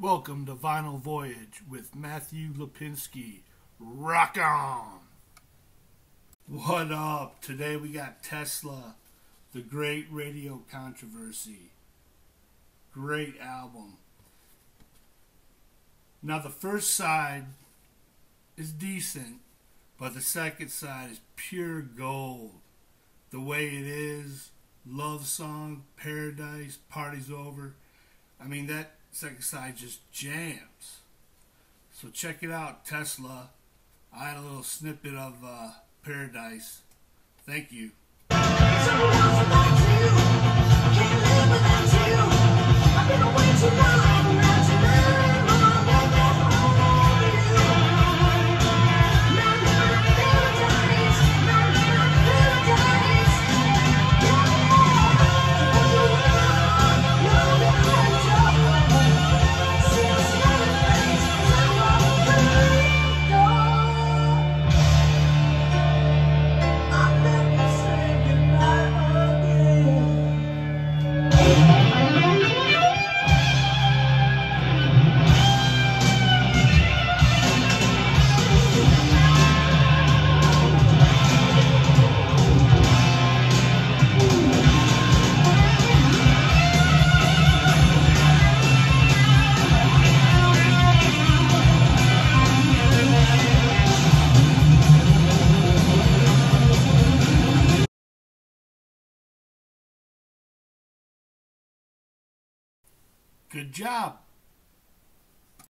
Welcome to Vinyl Voyage with Matthew Lipinski. Rock on! What up? Today we got Tesla, The Great Radio Controversy. Great album. Now, the first side is decent, but the second side is pure gold. The way it is, love song, paradise, party's over. I mean, that second side just jams. So check it out, Tesla. I had a little snippet of uh, Paradise. Thank you. Good job.